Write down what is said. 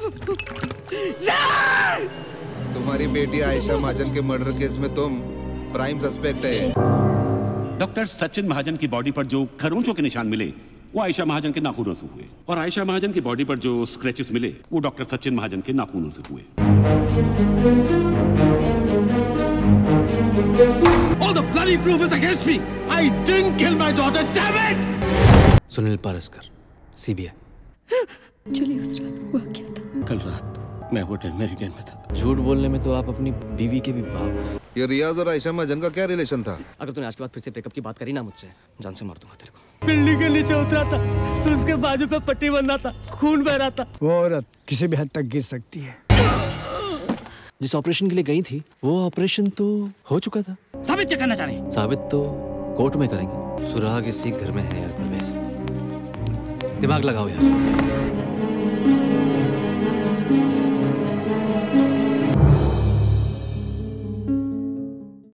तुम्हारी बेटी आयशा महाजन के मर्डर केस में तुम प्राइम सस्पेक्ट है डॉक्टर सचिन महाजन की बॉडी पर जो खरोंचों के निशान मिले वो आयशा महाजन के नाखूनों से हुए और आयशा महाजन की बॉडी पर जो स्क्रेचेस मिले वो डॉक्टर सचिन महाजन के नाखूनों से हुए All the bloody proof is against me. I didn't kill my daughter. Damn it! Sunil Paraskar CBI चलिए उस रात हुआ क्या था? कल रात मैं होटल मेरिडियन में था। झूठ बोलने में तो आप अपनी बीवी के भी बाप ये रियाज और आयशा महाजन का क्या रिलेशन था? अगर तूने आज के बाद फिर से ब्रेकअप की बात करी ना मुझसे जान से मार दूँगा तेरे को। बिल्डिंग के नीचे उतरा था तो उसके बाजू पे पट्टी बन रहा था खून बह रहा था। वो औरत किसी भी हद तक गिर सकती है। जिस ऑपरेशन के लिए गई थी वो ऑपरेशन तो हो चुका था। साबित क्या करना चाह रहे? साबित तो कोर्ट में करेंगे। सुराग इसी घर में है यार परवेज। दिमाग लगाओ यार।